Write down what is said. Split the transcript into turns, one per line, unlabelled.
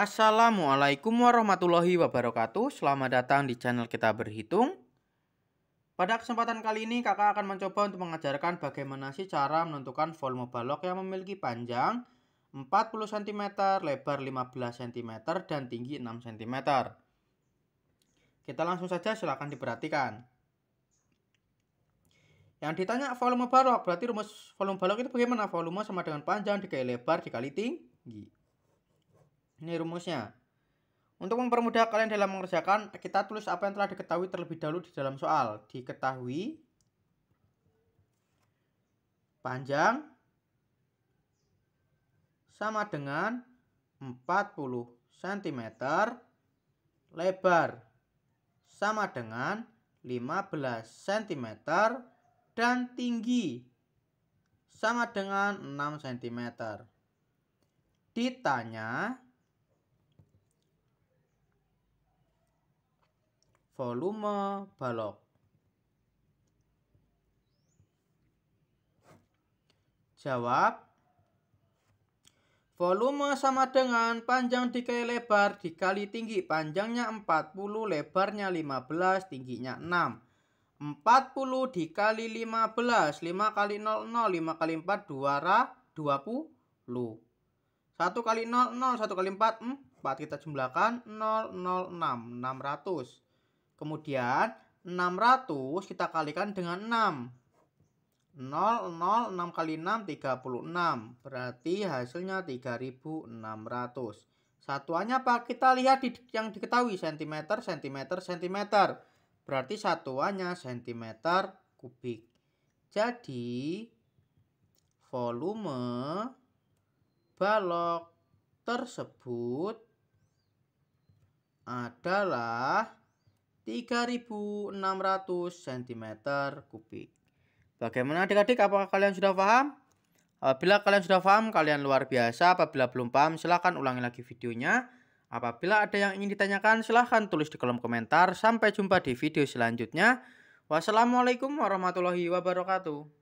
Assalamualaikum warahmatullahi wabarakatuh. Selamat datang di channel kita berhitung. Pada kesempatan kali ini kakak akan mencoba untuk mengajarkan bagaimana sih cara menentukan volume balok yang memiliki panjang 40 cm, lebar 15 cm, dan tinggi 6 cm Kita langsung saja silahkan diperhatikan. Yang ditanya volume balok, berarti rumus volume balok itu bagaimana? Volume sama dengan panjang dikali lebar dikali tinggi ini rumusnya. Untuk mempermudah kalian dalam mengerjakan, kita tulis apa yang telah diketahui terlebih dahulu di dalam soal. Diketahui panjang sama dengan 40 cm, lebar sama dengan 15 cm, dan tinggi sama dengan 6 cm. Ditanya volume balok. Jawab. Volume sama dengan panjang dikali lebar dikali tinggi. Panjangnya 40, lebarnya 15, tingginya 6. 40 dikali 15. 5 kali 0, 0. 5 kali 4, 20. 1 kali 0, 0. 1 kali 4, 4. Kita jumlahkan 0, 0, 6. 600. Kemudian 600 kita kalikan dengan 6. 0, 0, 6 kali 6, 36. Berarti hasilnya 3600. Satuannya apa? Kita lihat di, yang diketahui cm, cm, cm. Berarti satuannya cm kubik. Jadi volume balok tersebut adalah 3600 cm kubik. Bagaimana adik-adik? Apakah kalian sudah paham? Apabila kalian sudah paham, kalian luar biasa. Apabila belum paham, silahkan ulangi lagi videonya. Apabila ada yang ingin ditanyakan, silahkan tulis di kolom komentar. Sampai jumpa di video selanjutnya. Wassalamualaikum warahmatullahi wabarakatuh.